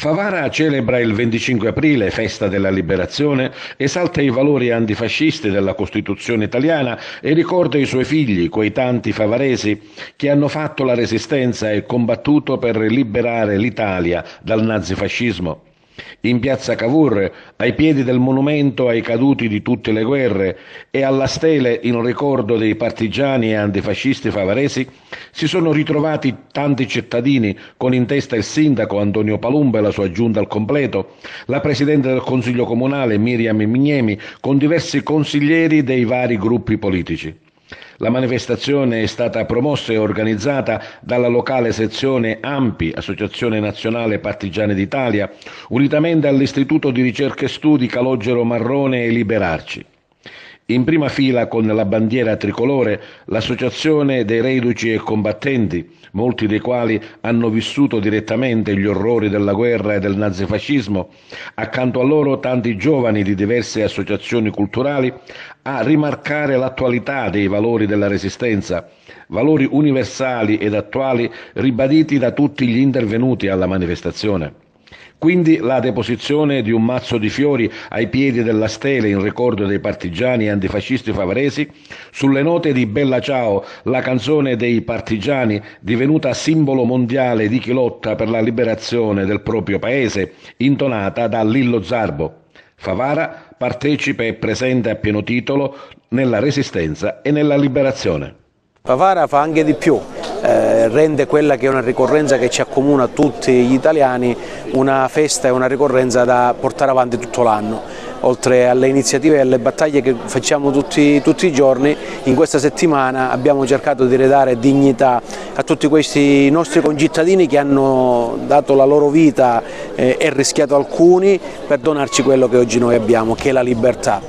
Favara celebra il 25 aprile, festa della liberazione, esalta i valori antifascisti della Costituzione italiana e ricorda i suoi figli, quei tanti favaresi che hanno fatto la resistenza e combattuto per liberare l'Italia dal nazifascismo in piazza Cavour, ai piedi del monumento ai caduti di tutte le guerre e alla stele in ricordo dei partigiani e antifascisti favaresi, si sono ritrovati tanti cittadini con in testa il sindaco Antonio Palumba e la sua giunta al completo, la presidente del Consiglio Comunale Miriam Mignemi, con diversi consiglieri dei vari gruppi politici. La manifestazione è stata promossa e organizzata dalla locale sezione AMPI, Associazione Nazionale Partigiani d'Italia, unitamente all'Istituto di Ricerca e Studi Calogero Marrone e Liberarci. In prima fila con la bandiera tricolore l'associazione dei reduci e combattenti, molti dei quali hanno vissuto direttamente gli orrori della guerra e del nazifascismo, accanto a loro tanti giovani di diverse associazioni culturali, a rimarcare l'attualità dei valori della resistenza, valori universali ed attuali ribaditi da tutti gli intervenuti alla manifestazione. Quindi la deposizione di un mazzo di fiori ai piedi della stele in ricordo dei partigiani antifascisti favaresi, sulle note di Bella Ciao, la canzone dei partigiani divenuta simbolo mondiale di chi lotta per la liberazione del proprio paese, intonata da Lillo Zarbo. Favara partecipa e presente a pieno titolo nella resistenza e nella liberazione. Favara fa anche di più, eh, rende quella che è una ricorrenza che ci accomuna tutti gli italiani una festa e una ricorrenza da portare avanti tutto l'anno. Oltre alle iniziative e alle battaglie che facciamo tutti, tutti, i giorni, in questa settimana abbiamo cercato di ridare dignità a tutti questi nostri concittadini che hanno dato la loro vita eh, e rischiato alcuni per donarci quello che oggi noi abbiamo, che è la libertà.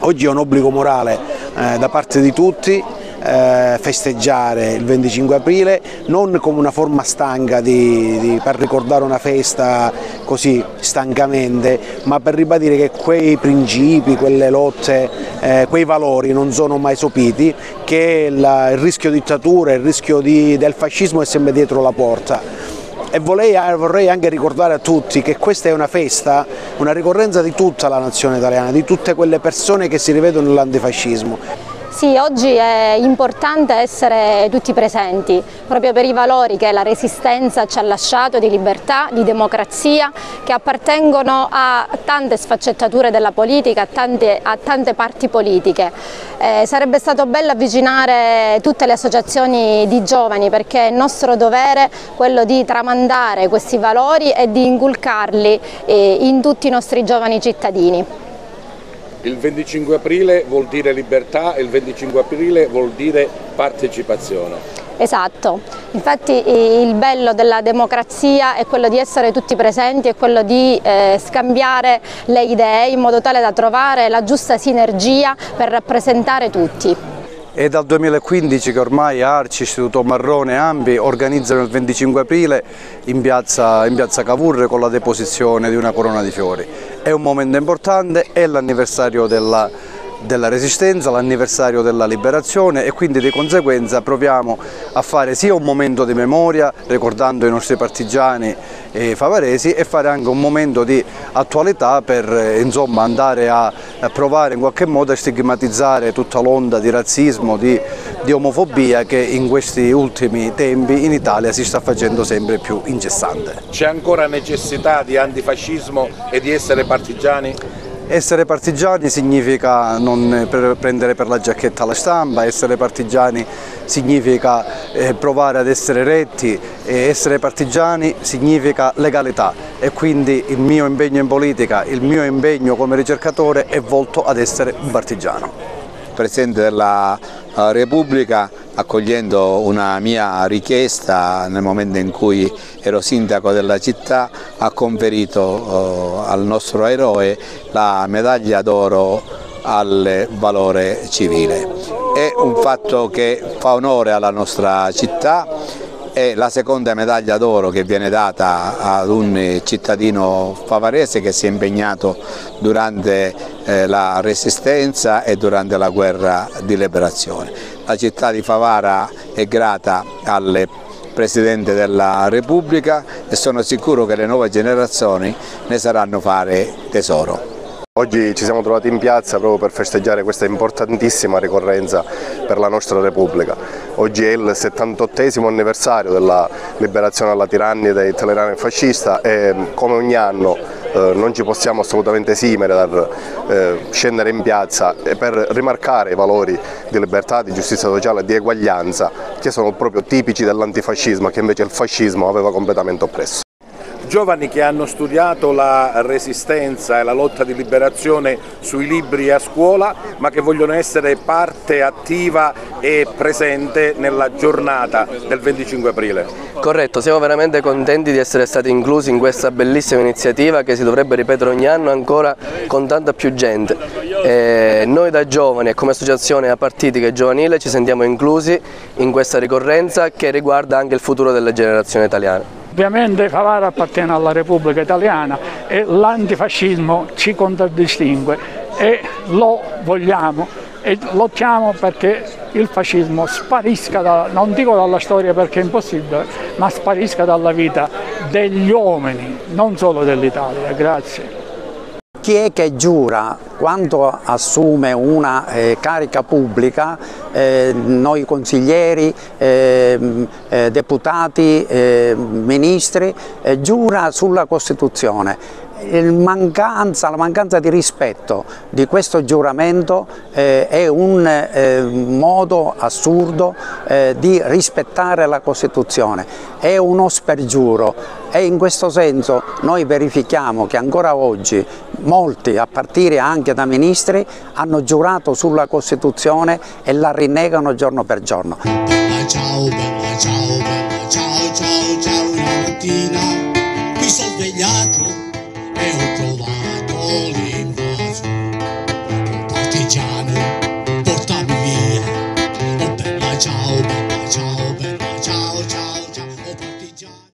Oggi è un obbligo morale eh, da parte di tutti eh, festeggiare il 25 aprile non come una forma stanca di, di, per ricordare una festa così stancamente, ma per ribadire che quei principi, quelle lotte, eh, quei valori non sono mai sopiti, che la, il rischio dittatura, il rischio di, del fascismo è sempre dietro la porta e vorrei, vorrei, anche ricordare a tutti che questa è una festa, una ricorrenza di tutta la nazione italiana, di tutte quelle persone che si rivedono nell'antifascismo. Sì, oggi è importante essere tutti presenti, proprio per i valori che la Resistenza ci ha lasciato di libertà, di democrazia, che appartengono a tante sfaccettature della politica, a tante, a tante parti politiche. Eh, sarebbe stato bello avvicinare tutte le associazioni di giovani perché è nostro dovere quello di tramandare questi valori e di inculcarli eh, in tutti i nostri giovani cittadini. Il 25 aprile vuol dire libertà e il 25 aprile vuol dire partecipazione. Esatto, infatti il bello della democrazia è quello di essere tutti presenti, è quello di eh, scambiare le idee in modo tale da trovare la giusta sinergia per rappresentare tutti. È dal 2015 che ormai Arci, Istituto Marrone e Ambi organizzano il 25 aprile in piazza, in piazza Cavour con la deposizione di una corona di fiori. È un momento importante, è l'anniversario della della resistenza, l'anniversario della liberazione e quindi di conseguenza proviamo a fare sia un momento di memoria ricordando i nostri partigiani e favaresi e fare anche un momento di attualità per eh, insomma, andare a, provare in qualche modo a stigmatizzare tutta l'onda di razzismo, di, di omofobia che in questi ultimi tempi in Italia si sta facendo sempre più incessante. C'è ancora necessità di antifascismo e di essere partigiani? Essere partigiani significa non prendere per la giacchetta la stampa, essere partigiani significa eh, provare ad essere retti, essere partigiani significa legalità e quindi il mio impegno in politica, il mio impegno come ricercatore è volto ad essere un partigiano. Presidente della eh, Repubblica accogliendo una mia richiesta nel momento in cui ero sindaco della città ha conferito eh, al nostro eroe la medaglia d'oro al valore civile. È un fatto che fa onore alla nostra città è la seconda medaglia d'oro che viene data ad un cittadino favarese che si è impegnato durante eh, la resistenza e durante la guerra di liberazione. La città di Favara è grata alle Presidente della Repubblica e sono sicuro che le nuove generazioni ne saranno fare tesoro. Oggi ci siamo trovati in piazza proprio per festeggiare questa importantissima ricorrenza per la nostra Repubblica. Oggi è il 78 anniversario della liberazione dalla tirannia dei telerani fascista e come ogni anno eh, non ci possiamo assolutamente esimere dal eh, scendere in piazza per rimarcare i valori di libertà, di giustizia sociale e di eguaglianza che sono proprio tipici dell'antifascismo che invece il fascismo aveva completamente oppresso giovani che hanno studiato la resistenza e la lotta di liberazione sui libri a scuola ma che vogliono essere parte attiva e presente nella giornata del 25 aprile. Corretto, siamo veramente contenti di essere stati inclusi in questa bellissima iniziativa che si dovrebbe ripetere ogni anno ancora con tanta più gente. E noi da giovani e come associazione apartitica e giovanile ci sentiamo inclusi in questa ricorrenza che riguarda anche il futuro delle generazioni italiane. Ovviamente Favara appartiene alla Repubblica Italiana e l'antifascismo ci contraddistingue e lo vogliamo e lottiamo perché il fascismo sparisca, da, non dico dalla storia perché è impossibile, ma sparisca dalla vita degli uomini, non solo dell'Italia. Grazie. Chi è che giura quando assume una eh, carica pubblica, eh, noi consiglieri, eh, eh deputati, eh, ministri, eh, giura sulla Costituzione mancanza, la mancanza di rispetto di questo giuramento eh, è un eh, modo assurdo eh, di rispettare la Costituzione, è uno spergiuro e in questo senso noi verifichiamo che ancora oggi molti, a partire anche da ministri, hanno giurato sulla Costituzione e la rinnegano giorno per giorno. Ciao, bella ciao, bella ciao, ciao, ciao, una